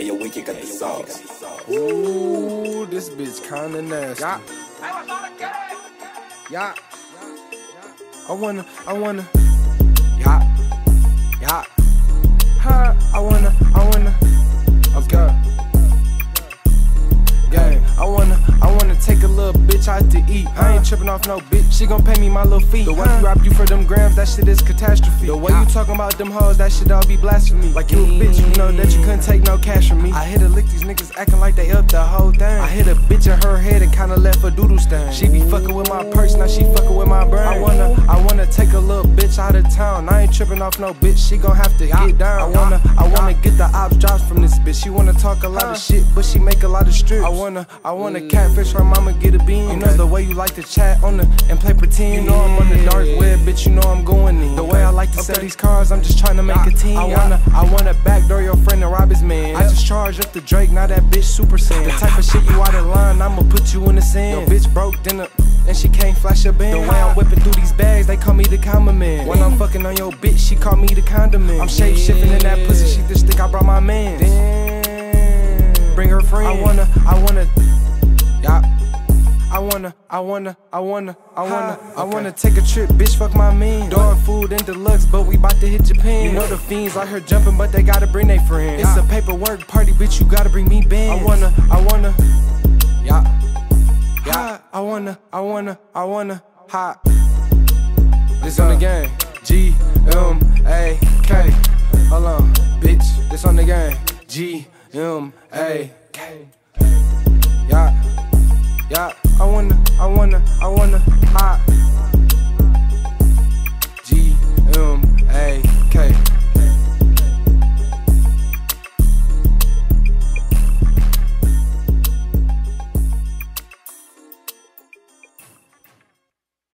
Hey, yo, we can got the sauce. Ooh, this bitch kinda nasty. Yeah. Yeah. I wanna, I wanna. Yeah. Yeah. Ha, I wanna, I wanna. Okay. Gang, I wanna, I wanna take a little bitch out to eat. I ain't tripping off no bitch, she gon' pay me my little fee. The way you rob you for them grams, that shit is catastrophe. The way you ah. talking about them hoes, that shit all be blasphemy. Like you a bitch, you mm-hmm. know that you couldn't take no cash from me. I hit a lick, these niggas acting like they up the whole thing. I hit a bitch in her head and kinda left a doodle stain. She be fucking with my purse, now she fucking with my brain. I wanna, I wanna take a little bitch out of town. I ain't tripping off no bitch, she gon' have to get down. I wanna, I wanna get bitch. She wanna talk a lot of shit, but she make a lot of strips. I wanna, I wanna catfish her mama, get a bean. You know the way you like to chat on the and play pretend. You know I'm on the dark web, bitch. You know I'm going in. The way I like to sell these cars, I'm just trying to make a team. I wanna, I wanna backdoor your friend and rob his man. I just charge up the Drake, now that bitch super saiyan. The type of shit you out of line, I'ma put you in the sand. Your bitch broke, then and she can't flash a band. The way I'm whipping through they call me the common man. When I'm fucking on your bitch, she call me the condiment. I'm shape shifting in that pussy, she just think I brought my man. Damn. Bring her friend. I wanna, I wanna, yeah. I wanna, I wanna, I wanna, I wanna, I wanna take a trip, bitch, fuck my man. Dog food and deluxe, but we bout to hit Japan. You know the fiends out here jumping, but they gotta bring their friends. It's a paperwork party, bitch, you gotta bring me bands. I wanna, I wanna, yeah, yeah. I wanna, I wanna, I wanna, hot. This on the uh. game, G M A K. Hold on, bitch, this on the game, G M A K. Yeah, yeah. I wanna, I wanna, I wanna, hot.